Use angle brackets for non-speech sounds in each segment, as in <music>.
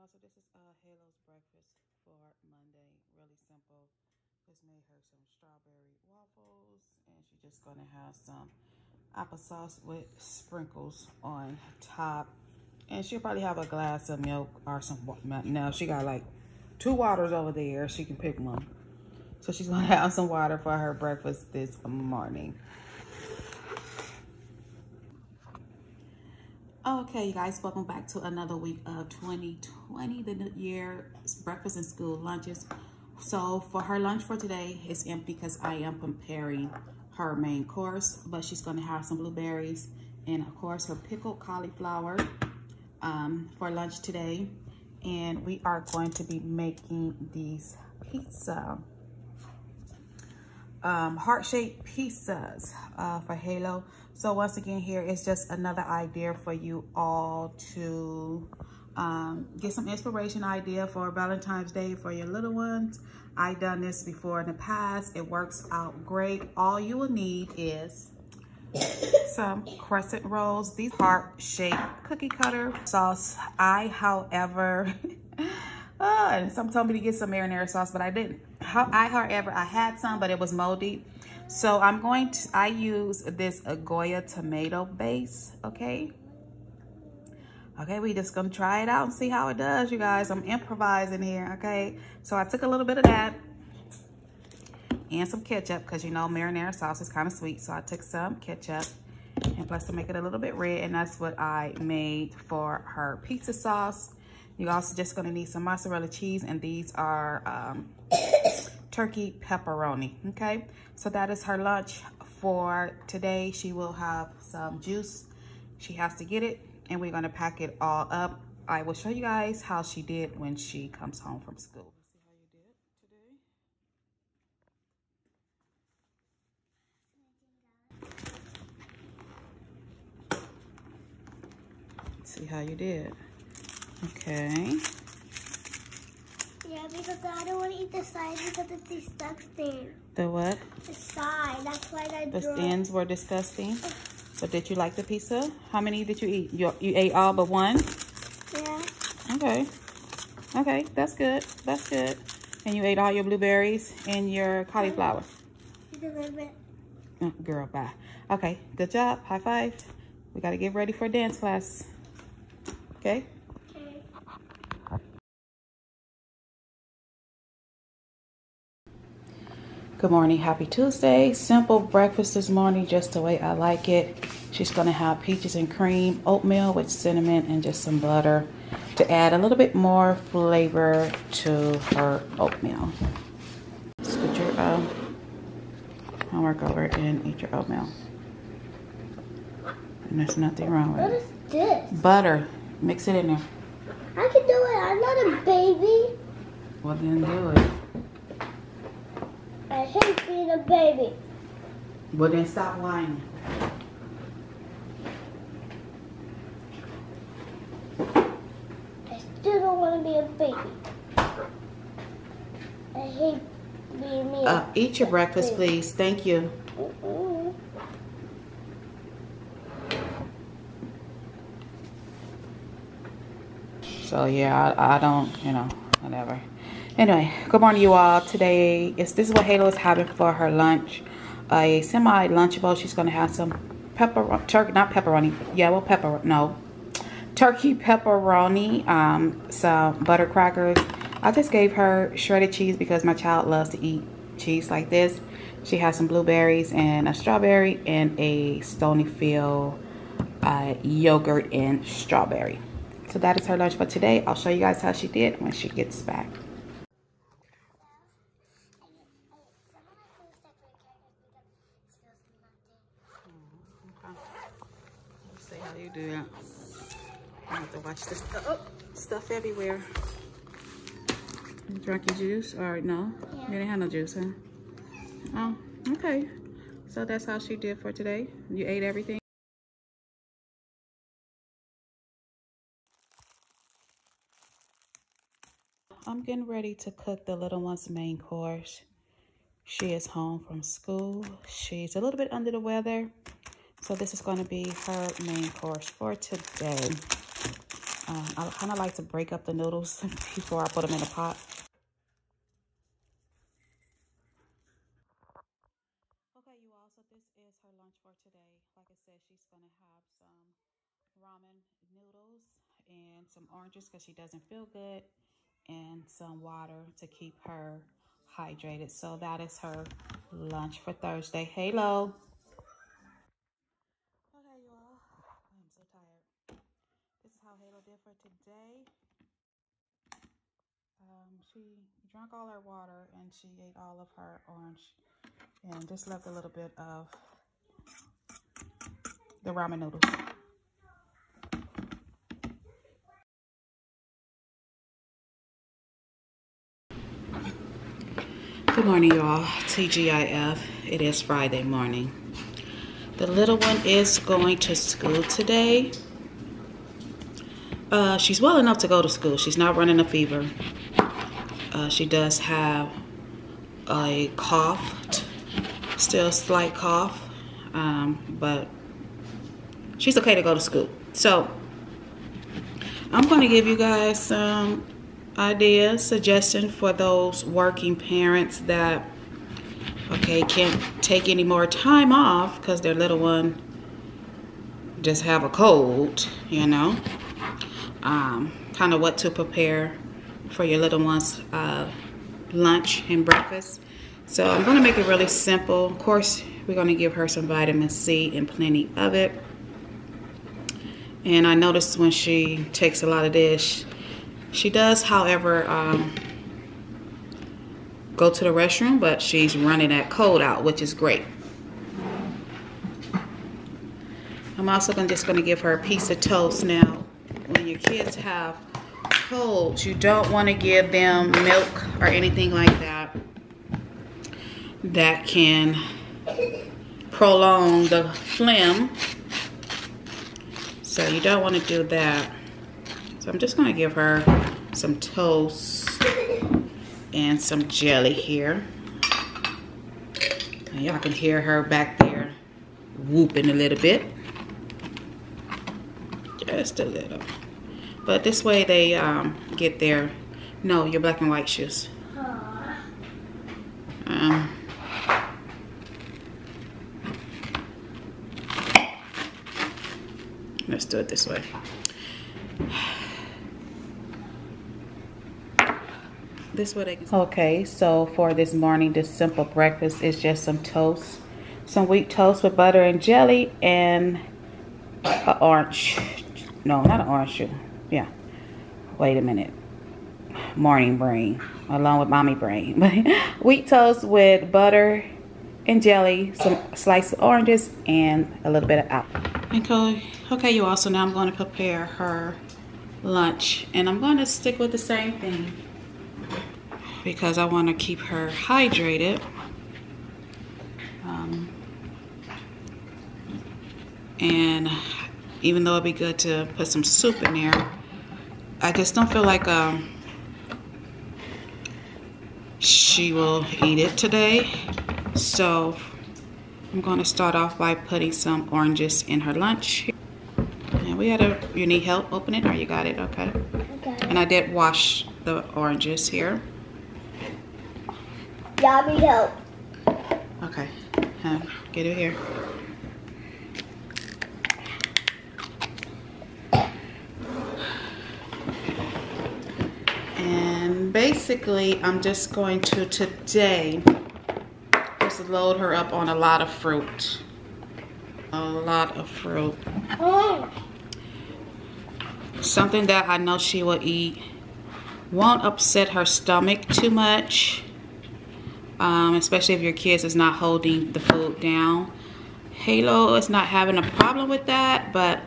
y'all. So this is uh, Halo's breakfast for Monday. Really simple. Just made her some strawberry waffles. And she's just going to have some applesauce with sprinkles on top. And she'll probably have a glass of milk or some Now she got like two waters over there. She can pick one. So she's going <laughs> to have some water for her breakfast this morning. Okay, you guys, welcome back to another week of 2020, the new year breakfast and school lunches. So for her lunch for today, it's empty because I am preparing her main course, but she's gonna have some blueberries and of course her pickled cauliflower um, for lunch today. And we are going to be making these pizza um, heart-shaped pizzas uh, for Halo. So once again, here is just another idea for you all to um, get some inspiration idea for Valentine's Day for your little ones. I've done this before in the past. It works out great. All you will need is some crescent rolls. These heart-shaped cookie cutter sauce. I, however, <laughs> uh, and some told me to get some marinara sauce, but I didn't. I, however, I had some, but it was moldy. So I'm going to, I use this Goya tomato base, okay? Okay, we just gonna try it out and see how it does, you guys. I'm improvising here, okay? So I took a little bit of that and some ketchup because you know marinara sauce is kind of sweet. So I took some ketchup and plus to make it a little bit red and that's what I made for her pizza sauce. You're also just gonna need some mozzarella cheese and these are um, turkey pepperoni, okay? So that is her lunch for today. She will have some juice. She has to get it and we're gonna pack it all up. I will show you guys how she did when she comes home from school. See how you did. Okay. Yeah, because I don't want to eat the side because it's disgusting. The what? The side. That's why I The ends were disgusting. But did you like the pizza? How many did you eat? You, you ate all but one? Yeah. Okay. Okay, that's good. That's good. And you ate all your blueberries and your cauliflower. Mm-hmm. Just a little bit. Oh, girl, bye. Okay, good job. High five. We got to get ready for dance class. Okay? Good morning, happy Tuesday. Simple breakfast this morning, just the way I like it. She's gonna have peaches and cream, oatmeal with cinnamon and just some butter to add a little bit more flavor to her oatmeal. Scoot your uh, homework over and eat your oatmeal. And there's nothing wrong with it. What is this? Butter. Mix it in there. I can do it. I'm not a baby. Well, then do it. I hate being a baby. Well, then stop whining. I still don't want to be a baby. I hate being me. Uh, eat your breakfast, baby. please. Thank you. Mm -mm. So yeah, I, I don't, you know, whatever. Anyway, good morning, you all. Today is this is what Halo is having for her lunch. A semi lunchable. She's gonna have some pepper turkey, not pepperoni. Yeah, well, pepper no, turkey pepperoni. Um, some butter crackers. I just gave her shredded cheese because my child loves to eat cheese like this. She has some blueberries and a strawberry and a Stonyfield uh, yogurt and strawberry. So that is her lunch for today. I'll show you guys how she did when she gets back. Let's see how you do that. I have to watch this oh, stuff everywhere. You your juice All right, no? Yeah. You didn't have no juice, huh? Oh, okay. So that's how she did for today. You ate everything? I'm getting ready to cook the little one's main course. She is home from school. She's a little bit under the weather. So this is going to be her main course for today. Uh, I kind of like to break up the noodles <laughs> before I put them in a pot. Okay, you all, so this is her lunch for today. Like I said, she's going to have some ramen noodles and some oranges because she doesn't feel good and some water to keep her hydrated. So that is her lunch for Thursday. Halo. Okay, you all. I'm so tired. This is how Halo did for today. Um, she drank all her water and she ate all of her orange and just left a little bit of the ramen noodles. Good morning, y'all. TGIF. It is Friday morning. The little one is going to school today. Uh, she's well enough to go to school. She's not running a fever. Uh, she does have a cough, still slight cough, um, but she's okay to go to school. So I'm going to give you guys some ideas, suggestion for those working parents that, okay, can't take any more time off because their little one just have a cold, you know. Um, kind of what to prepare for your little one's uh, lunch and breakfast. So I'm going to make it really simple. Of course, we're going to give her some vitamin C and plenty of it. And I noticed when she takes a lot of this, she does, however, um, go to the restroom, but she's running that cold out, which is great. I'm also gonna, just going to give her a piece of toast. Now, when your kids have colds, you don't want to give them milk or anything like that that can prolong the phlegm. So you don't want to do that. So I'm just gonna give her some toast and some jelly here. Y'all can hear her back there whooping a little bit. Just a little. But this way they um, get their, no, your black and white shoes. Um, let's do it this way. this what I can Okay, so for this morning, this simple breakfast is just some toast. Some wheat toast with butter and jelly and an orange. No, not an orange Yeah. Wait a minute. Morning brain along with mommy brain. <laughs> wheat toast with butter and jelly, some sliced oranges, and a little bit of apple. Okay, okay, you all. So now I'm going to prepare her lunch, and I'm going to stick with the same thing because I want to keep her hydrated. Um, and even though it'd be good to put some soup in there, I just don't feel like um, she will eat it today. So I'm going to start off by putting some oranges in her lunch. And we had a, you need help opening or you got it? Okay. okay. And I did wash the oranges here. Y'all need help. Okay. Um, get it here. And basically, I'm just going to today just load her up on a lot of fruit. A lot of fruit. Something that I know she will eat. Won't upset her stomach too much um, especially if your kids is not holding the food down. Halo is not having a problem with that, but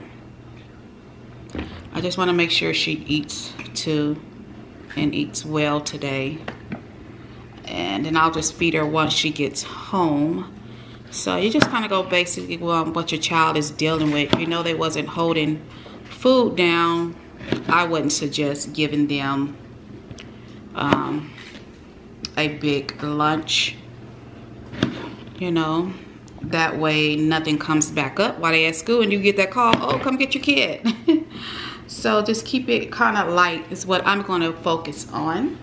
I just want to make sure she eats too and eats well today. And then I'll just feed her once she gets home. So you just kind of go basically on what your child is dealing with. You know they wasn't holding food down, I wouldn't suggest giving them um, a big lunch, you know, that way nothing comes back up while they're at school and you get that call, oh, come get your kid. <laughs> So just keep it kind of light is what I'm going to focus on.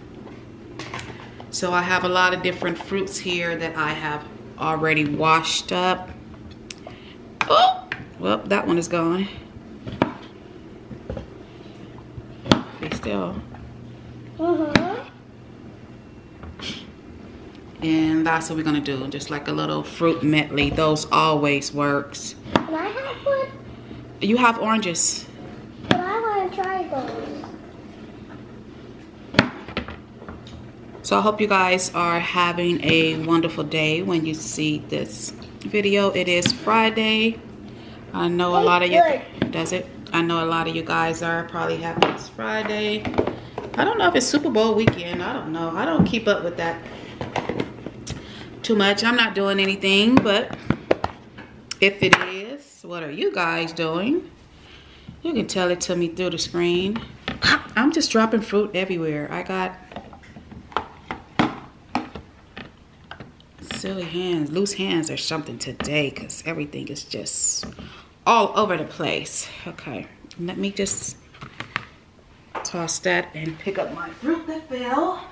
So I have a lot of different fruits here that I have already washed up. Oh, well, that one is gone. Be still. Uh-huh. And that's what we're gonna do, just like a little fruit medley. Those always works. Can I have one? You have oranges. So I hope you guys are having a wonderful day when you see this video. It is Friday. I know a lot of you, does it? I know a lot of you guys are probably happy it's Friday. I don't know if it's Super Bowl weekend. I don't know. I don't keep up with that too much. I'm not doing anything, but if it is, what are you guys doing? You can tell it to me through the screen. I'm just dropping fruit everywhere. I got silly hands, loose hands or something today because everything is just all over the place. Okay, let me just toss that and pick up my fruit that fell.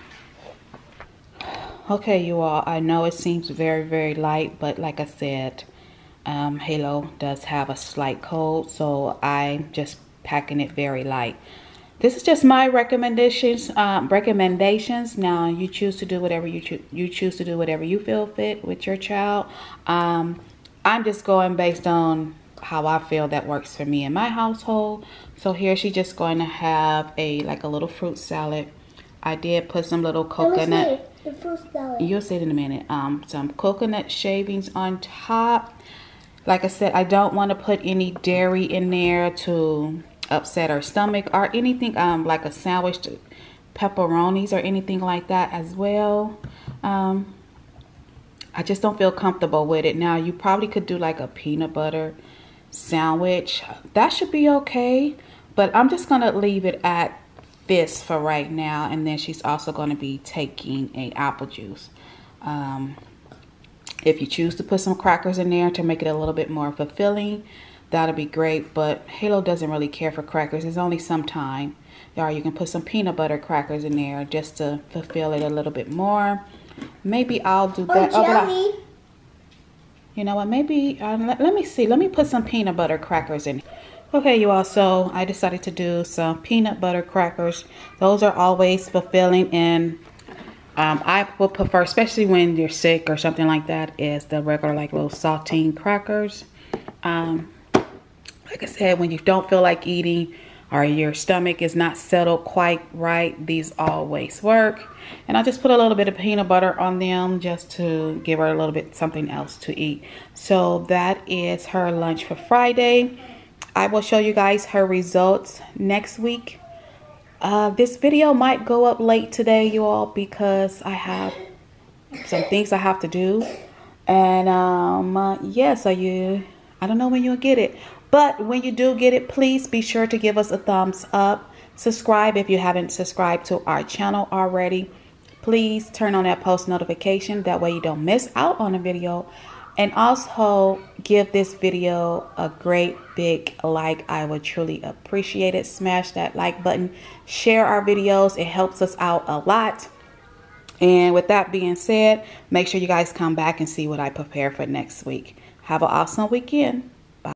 Okay, you all, I know it seems very, very light, but like I said, um, Halo does have a slight cold, so I'm just packing it very light. This is just my recommendations um, recommendations. Now you choose to do whatever you choose you choose to do whatever you feel fit with your child. Um, i'm just going based on how i feel that works for me in my household. So here she's just going to have a like a little fruit salad. I did put some little coconut the fruit salad. you'll see it in a minute. Um, some coconut shavings on top like i said i don't want to put any dairy in there to upset her stomach or anything um, like a sandwich pepperonis or anything like that as well. Um, I just don't feel comfortable with it. Now you probably could do like a peanut butter sandwich. That should be okay but I'm just gonna leave it at this for right now and then she's also going to be taking a apple juice. Um, if you choose to put some crackers in there to make it a little bit more fulfilling that'll be great. But Halo doesn't really care for crackers. It's only some time. Or you can put some peanut butter crackers in there just to fulfill it a little bit more. Maybe I'll do that. Oh, jelly. Oh, you know what? Maybe, uh, let, let me see. Let me put some peanut butter crackers in. Okay, you all, so I decided to do some peanut butter crackers. Those are always fulfilling and um, I would prefer, especially when you're sick or something like that, is the regular like little saltine crackers. Um, like I said, when you don't feel like eating or your stomach is not settled quite right, these always work. And I just put a little bit of peanut butter on them just to give her a little bit something else to eat. So that is her lunch for Friday. I will show you guys her results next week. Uh, this video might go up late today, you all, because I have some things I have to do. And um, uh, yeah, so you, I don't know when you'll get it. But when you do get it, please be sure to give us a thumbs up. Subscribe if you haven't subscribed to our channel already. Please turn on that post notification. That way you don't miss out on a video. And also give this video a great big like. I would truly appreciate it. Smash that like button. Share our videos. It helps us out a lot. And with that being said, make sure you guys come back and see what I prepare for next week. Have an awesome weekend.